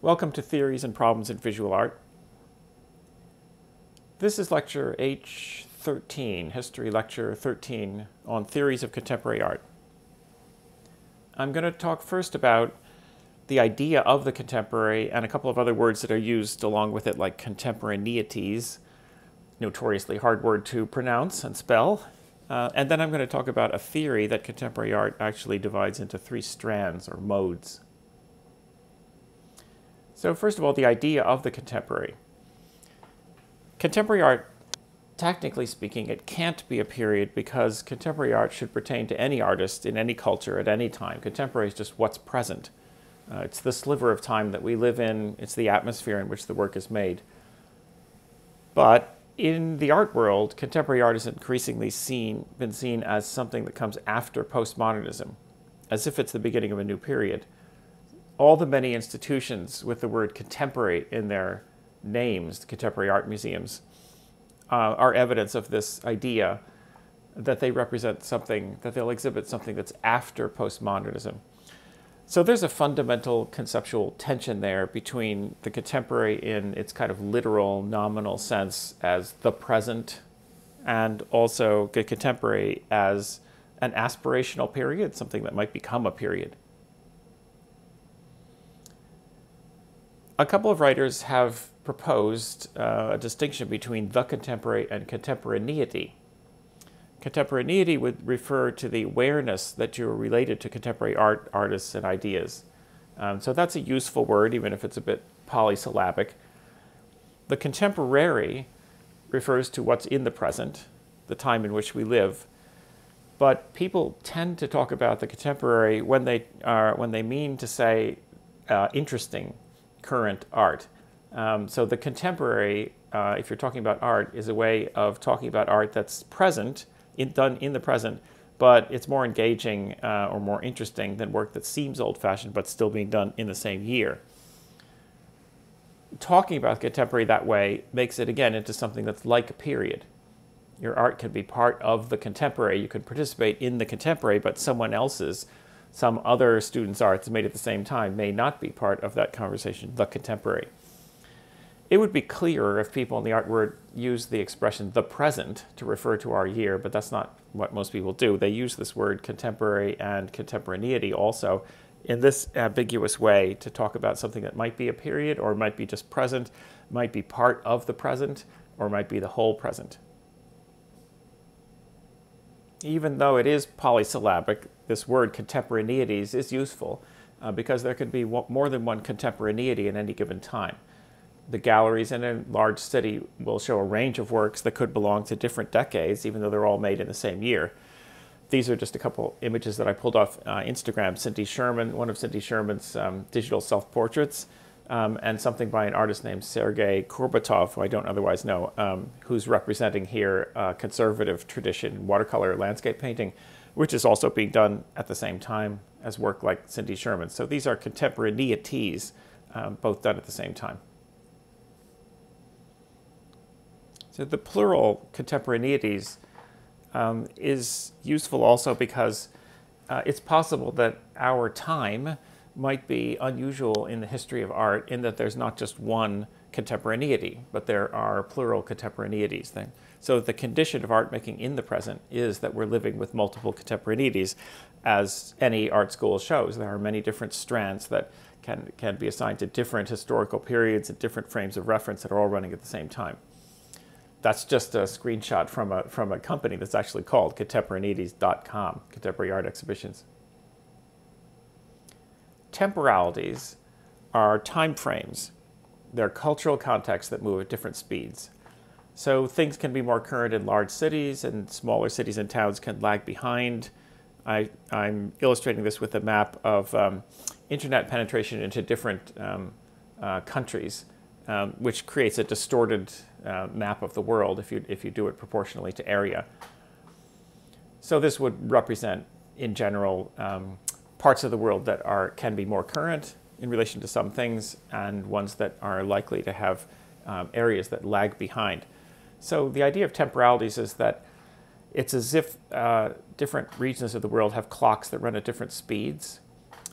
Welcome to Theories and Problems in Visual Art. This is lecture H13, History Lecture 13 on Theories of Contemporary Art. I'm going to talk first about the idea of the contemporary and a couple of other words that are used along with it, like contemporaneities, notoriously hard word to pronounce and spell. Uh, and then I'm going to talk about a theory that contemporary art actually divides into three strands or modes. So first of all, the idea of the contemporary. Contemporary art, technically speaking, it can't be a period because contemporary art should pertain to any artist in any culture at any time. Contemporary is just what's present. Uh, it's the sliver of time that we live in. It's the atmosphere in which the work is made. But in the art world, contemporary art has increasingly seen, been seen as something that comes after postmodernism, as if it's the beginning of a new period all the many institutions with the word contemporary in their names, the contemporary art museums, uh, are evidence of this idea that they represent something, that they'll exhibit something that's after postmodernism. So there's a fundamental conceptual tension there between the contemporary in its kind of literal, nominal sense as the present, and also the contemporary as an aspirational period, something that might become a period. A couple of writers have proposed uh, a distinction between the contemporary and contemporaneity. Contemporaneity would refer to the awareness that you're related to contemporary art, artists, and ideas. Um, so that's a useful word, even if it's a bit polysyllabic. The contemporary refers to what's in the present, the time in which we live. But people tend to talk about the contemporary when they, are, when they mean to say uh, interesting current art. Um, so the contemporary, uh, if you're talking about art, is a way of talking about art that's present, in, done in the present, but it's more engaging uh, or more interesting than work that seems old-fashioned but still being done in the same year. Talking about contemporary that way makes it, again, into something that's like a period. Your art can be part of the contemporary. You can participate in the contemporary, but someone else's some other students' arts made at the same time may not be part of that conversation, the contemporary. It would be clearer if people in the art world used the expression the present to refer to our year, but that's not what most people do. They use this word contemporary and contemporaneity also in this ambiguous way to talk about something that might be a period or might be just present, might be part of the present, or might be the whole present. Even though it is polysyllabic, this word contemporaneities is useful uh, because there could be more than one contemporaneity in any given time. The galleries in a large city will show a range of works that could belong to different decades, even though they're all made in the same year. These are just a couple images that I pulled off uh, Instagram. Cindy Sherman, one of Cindy Sherman's um, digital self-portraits, um, and something by an artist named Sergei Kurbatov, who I don't otherwise know, um, who's representing here a conservative tradition, watercolor landscape painting which is also being done at the same time as work like Cindy Sherman. So these are contemporaneities, um, both done at the same time. So the plural contemporaneities um, is useful also because uh, it's possible that our time might be unusual in the history of art in that there's not just one contemporaneity, but there are plural contemporaneities. Then. So the condition of art making in the present is that we're living with multiple contemporaneities, as any art school shows. There are many different strands that can, can be assigned to different historical periods and different frames of reference that are all running at the same time. That's just a screenshot from a, from a company that's actually called contemporaneeities.com, Contemporary Art Exhibitions. Temporalities are time frames. They're cultural contexts that move at different speeds. So things can be more current in large cities and smaller cities and towns can lag behind. I, am illustrating this with a map of um, internet penetration into different um, uh, countries, um, which creates a distorted uh, map of the world if you, if you do it proportionally to area. So this would represent, in general, um, parts of the world that are, can be more current in relation to some things and ones that are likely to have um, areas that lag behind. So the idea of temporalities is that it's as if uh, different regions of the world have clocks that run at different speeds.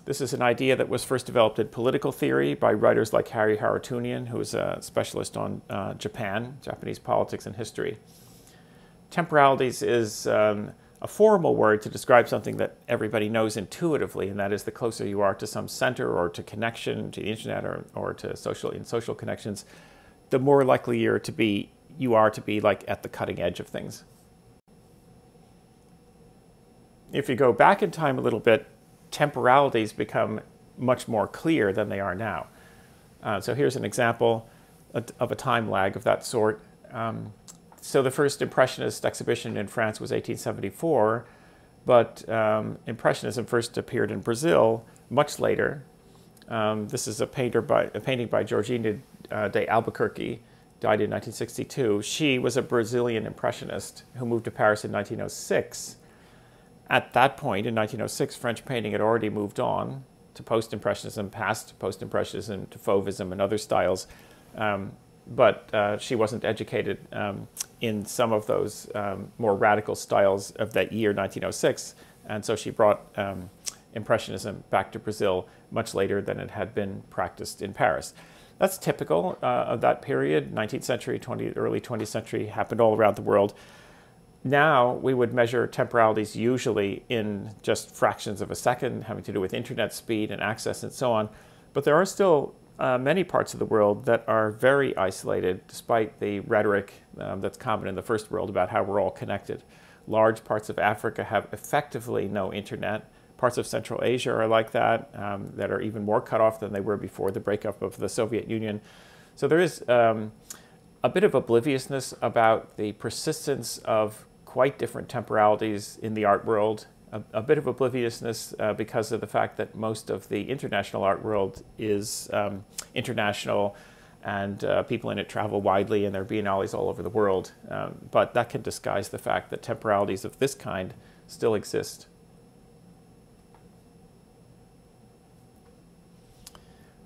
This is an idea that was first developed in political theory by writers like Harry Harootunian, who is a specialist on uh, Japan, Japanese politics and history. Temporalities is um, a formal word to describe something that everybody knows intuitively, and that is the closer you are to some center or to connection to the internet or, or to social in social connections, the more likely you're to be you are to be like at the cutting edge of things. If you go back in time a little bit, temporalities become much more clear than they are now. Uh, so here's an example of a time lag of that sort. Um, so the first Impressionist exhibition in France was 1874, but um, Impressionism first appeared in Brazil much later. Um, this is a, painter by, a painting by Georgina uh, de Albuquerque, died in 1962. She was a Brazilian Impressionist who moved to Paris in 1906 at that point, in 1906, French painting had already moved on to post-impressionism, past post-impressionism to fauvism and other styles. Um, but uh, she wasn't educated um, in some of those um, more radical styles of that year, 1906, and so she brought um, Impressionism back to Brazil much later than it had been practiced in Paris. That's typical uh, of that period, 19th century, 20, early 20th century, happened all around the world. Now we would measure temporalities usually in just fractions of a second, having to do with internet speed and access and so on. But there are still uh, many parts of the world that are very isolated, despite the rhetoric um, that's common in the first world about how we're all connected. Large parts of Africa have effectively no internet. Parts of Central Asia are like that, um, that are even more cut off than they were before the breakup of the Soviet Union. So there is um, a bit of obliviousness about the persistence of quite different temporalities in the art world, a, a bit of obliviousness uh, because of the fact that most of the international art world is um, international and uh, people in it travel widely and there are biennales all over the world. Um, but that can disguise the fact that temporalities of this kind still exist.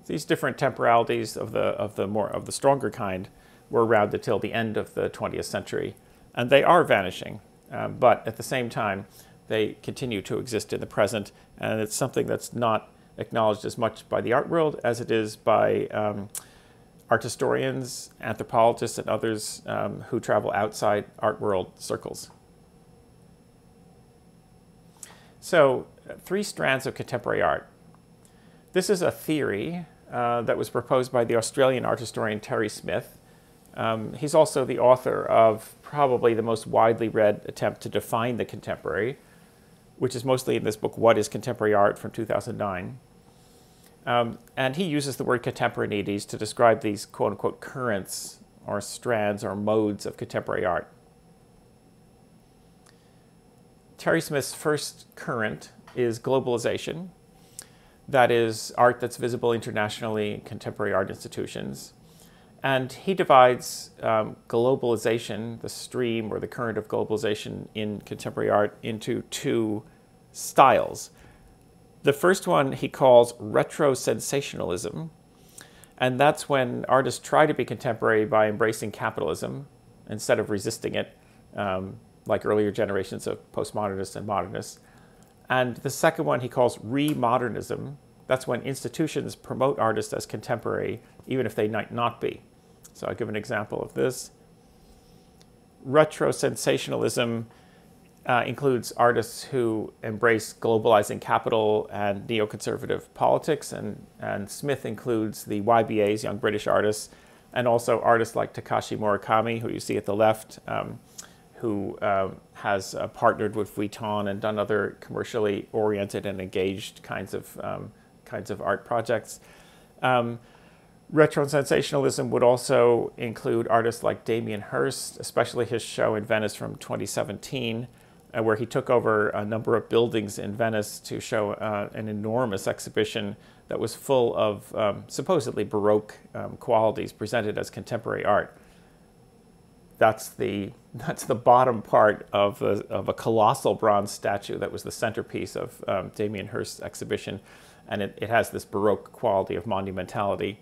These different temporalities of the, of the more of the stronger kind were around until the end of the 20th century and they are vanishing. Um, but at the same time, they continue to exist in the present, and it's something that's not acknowledged as much by the art world as it is by um, art historians, anthropologists, and others um, who travel outside art world circles. So, uh, three strands of contemporary art. This is a theory uh, that was proposed by the Australian art historian Terry Smith. Um, he's also the author of probably the most widely read attempt to define the contemporary, which is mostly in this book, What is Contemporary Art from 2009. Um, and he uses the word contemporaneities to describe these quote unquote currents or strands or modes of contemporary art. Terry Smith's first current is globalization. That is art that's visible internationally in contemporary art institutions. And he divides um, globalization, the stream or the current of globalization in contemporary art, into two styles. The first one he calls retro sensationalism, and that's when artists try to be contemporary by embracing capitalism instead of resisting it, um, like earlier generations of postmodernists and modernists. And the second one he calls remodernism. That's when institutions promote artists as contemporary, even if they might not be. So I'll give an example of this. Retro sensationalism uh, includes artists who embrace globalizing capital and neoconservative politics, and, and Smith includes the YBAs, Young British Artists, and also artists like Takashi Murakami, who you see at the left, um, who uh, has uh, partnered with Vuitton and done other commercially oriented and engaged kinds of um, kinds of art projects. Um, Retro sensationalism would also include artists like Damien Hirst, especially his show in Venice from 2017, uh, where he took over a number of buildings in Venice to show uh, an enormous exhibition that was full of um, supposedly Baroque um, qualities presented as contemporary art. That's the, that's the bottom part of a, of a colossal bronze statue that was the centerpiece of um, Damien Hirst's exhibition, and it, it has this Baroque quality of monumentality.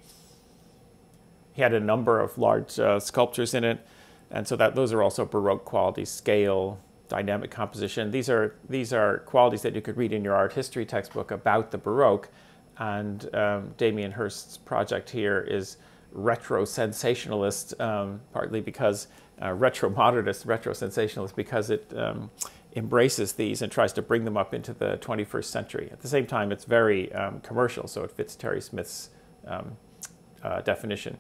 He had a number of large uh, sculptures in it, and so that those are also Baroque quality, scale, dynamic composition. These are, these are qualities that you could read in your art history textbook about the Baroque. And um, Damien Hirst's project here is retro sensationalist, um, partly because uh, retro modernist, retro sensationalist, because it um, embraces these and tries to bring them up into the 21st century. At the same time, it's very um, commercial, so it fits Terry Smith's um, uh, definition.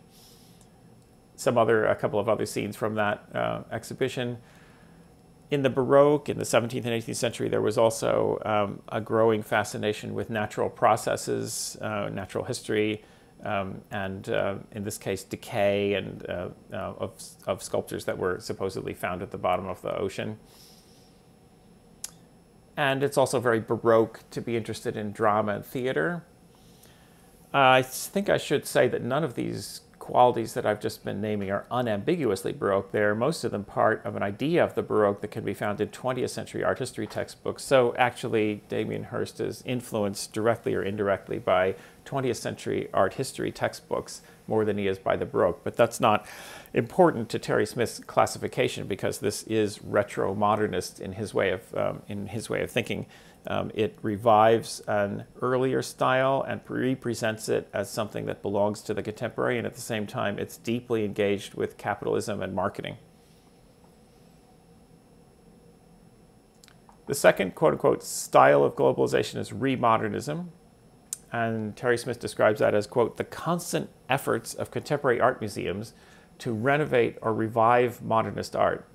Some other, a couple of other scenes from that uh, exhibition. In the Baroque, in the 17th and 18th century, there was also um, a growing fascination with natural processes, uh, natural history, um, and uh, in this case, decay and uh, uh, of, of sculptures that were supposedly found at the bottom of the ocean. And it's also very Baroque to be interested in drama and theater. I think I should say that none of these qualities that I've just been naming are unambiguously Baroque. They're most of them part of an idea of the Baroque that can be found in 20th century art history textbooks. So actually, Damien Hirst is influenced directly or indirectly by 20th century art history textbooks more than he is by the Baroque. But that's not important to Terry Smith's classification because this is retro modernist in his way of, um, in his way of thinking. Um, it revives an earlier style and represents it as something that belongs to the contemporary, and at the same time, it's deeply engaged with capitalism and marketing. The second quote unquote style of globalization is remodernism. And Terry Smith describes that as, quote, the constant efforts of contemporary art museums to renovate or revive modernist art.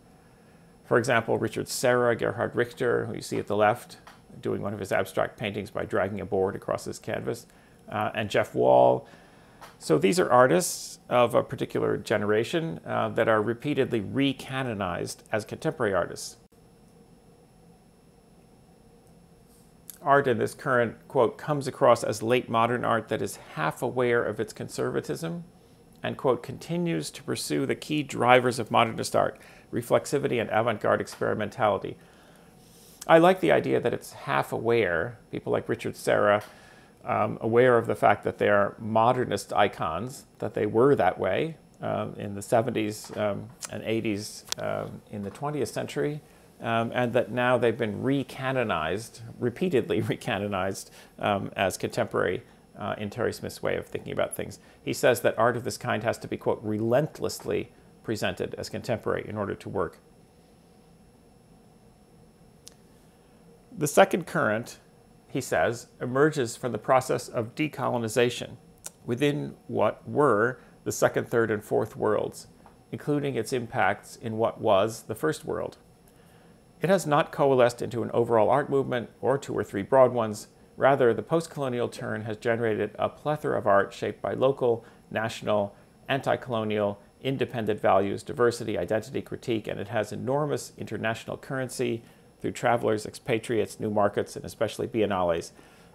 For example, Richard Serra, Gerhard Richter, who you see at the left, doing one of his abstract paintings by dragging a board across his canvas, uh, and Jeff Wall. So these are artists of a particular generation uh, that are repeatedly recanonized as contemporary artists. Art in this current quote comes across as late modern art that is half aware of its conservatism and quote continues to pursue the key drivers of modernist art, reflexivity and avant-garde experimentality, I like the idea that it's half aware, people like Richard Serra, um, aware of the fact that they are modernist icons, that they were that way um, in the 70s um, and 80s um, in the 20th century, um, and that now they've been recanonized, repeatedly recanonized um, as contemporary uh, in Terry Smith's way of thinking about things. He says that art of this kind has to be, quote, relentlessly presented as contemporary in order to work. The second current, he says, emerges from the process of decolonization within what were the second, third, and fourth worlds, including its impacts in what was the first world. It has not coalesced into an overall art movement or two or three broad ones. Rather, the post-colonial turn has generated a plethora of art shaped by local, national, anti-colonial, independent values, diversity, identity, critique, and it has enormous international currency, through travelers, expatriates, new markets, and especially biennales.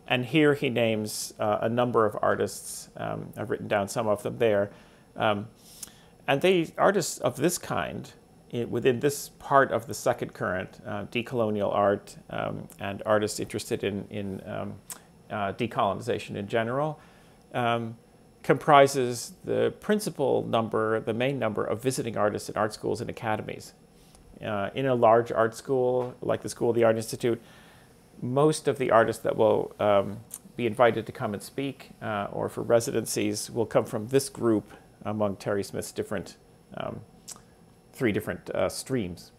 And here he names uh, a number of artists. Um, I've written down some of them there. Um, and they artists of this kind, it, within this part of the second current, uh, decolonial art um, and artists interested in, in um, uh, decolonization in general, um, comprises the principal number, the main number of visiting artists in art schools and academies uh, in a large art school like the School of the Art Institute, most of the artists that will um, be invited to come and speak uh, or for residencies will come from this group among Terry Smith's different, um, three different uh, streams.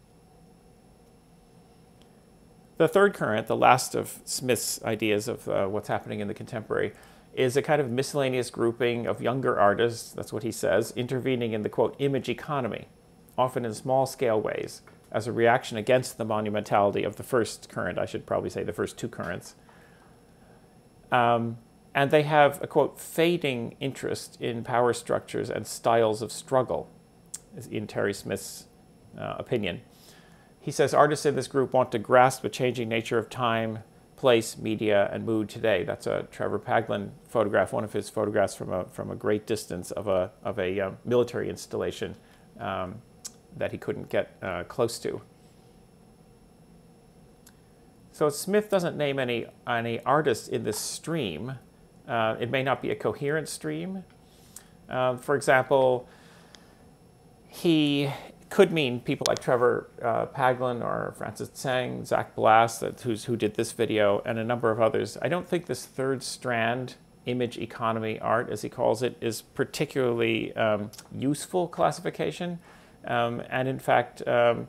The third current, the last of Smith's ideas of uh, what's happening in the contemporary, is a kind of miscellaneous grouping of younger artists, that's what he says, intervening in the quote, image economy often in small scale ways, as a reaction against the monumentality of the first current, I should probably say the first two currents. Um, and they have a quote, fading interest in power structures and styles of struggle, in Terry Smith's uh, opinion. He says artists in this group want to grasp the changing nature of time, place, media, and mood today. That's a Trevor Paglen photograph, one of his photographs from a, from a great distance of a, of a uh, military installation um, that he couldn't get uh, close to. So Smith doesn't name any, any artists in this stream. Uh, it may not be a coherent stream. Uh, for example, he could mean people like Trevor uh, Paglen or Francis Tseng, Zach Blas, that, who's, who did this video, and a number of others. I don't think this third strand, image economy art, as he calls it, is particularly um, useful classification. Um, and in fact, um,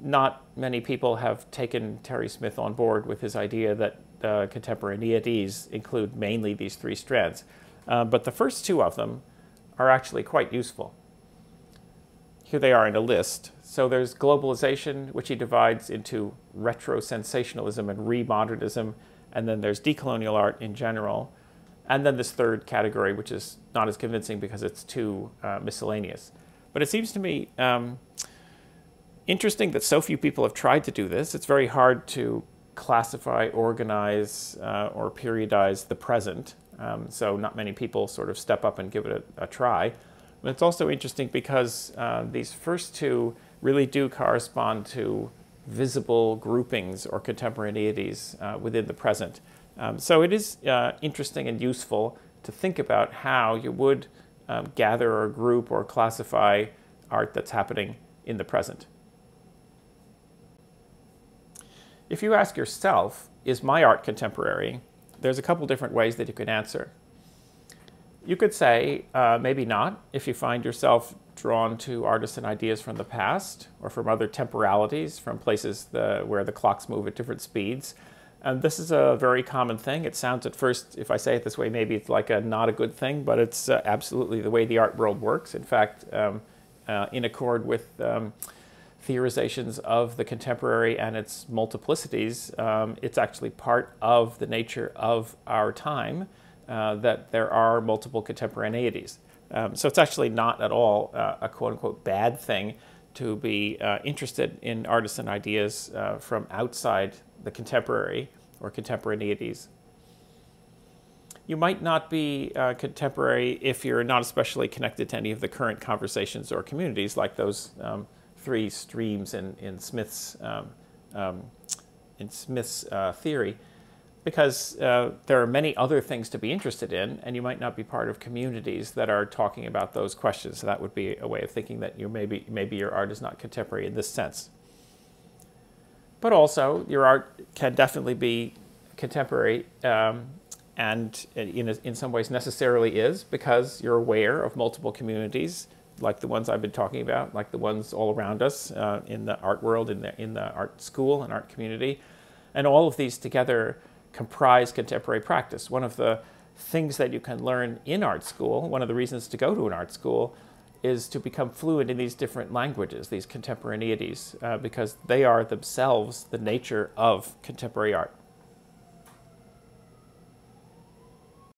not many people have taken Terry Smith on board with his idea that uh, contemporaneities include mainly these three strands. Uh, but the first two of them are actually quite useful. Here they are in a list. So there's globalization, which he divides into retro-sensationalism and remodernism, and then there's decolonial art in general. And then this third category, which is not as convincing because it's too uh, miscellaneous. But it seems to me um, interesting that so few people have tried to do this. It's very hard to classify, organize, uh, or periodize the present. Um, so not many people sort of step up and give it a, a try. But it's also interesting because uh, these first two really do correspond to visible groupings or contemporaneities uh, within the present. Um, so it is uh, interesting and useful to think about how you would um, gather or group or classify art that's happening in the present. If you ask yourself, is my art contemporary? There's a couple different ways that you can answer. You could say, uh, maybe not, if you find yourself drawn to artists and ideas from the past or from other temporalities, from places the, where the clocks move at different speeds. And this is a very common thing. It sounds at first, if I say it this way, maybe it's like a not a good thing, but it's uh, absolutely the way the art world works. In fact, um, uh, in accord with um, theorizations of the contemporary and its multiplicities, um, it's actually part of the nature of our time uh, that there are multiple contemporaneities. Um, so it's actually not at all uh, a quote unquote bad thing to be uh, interested in artists and ideas uh, from outside the contemporary or contemporaneities. You might not be uh, contemporary if you're not especially connected to any of the current conversations or communities like those um, three streams in, in Smith's, um, um, in Smith's uh, theory because uh, there are many other things to be interested in, and you might not be part of communities that are talking about those questions. So that would be a way of thinking that you maybe maybe your art is not contemporary in this sense. But also, your art can definitely be contemporary, um, and in in some ways necessarily is because you're aware of multiple communities like the ones I've been talking about, like the ones all around us uh, in the art world, in the, in the art school and art community. And all of these together comprise contemporary practice. One of the things that you can learn in art school, one of the reasons to go to an art school, is to become fluent in these different languages, these contemporaneities, uh, because they are themselves the nature of contemporary art.